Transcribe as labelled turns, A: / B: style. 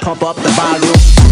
A: Pump up the volume.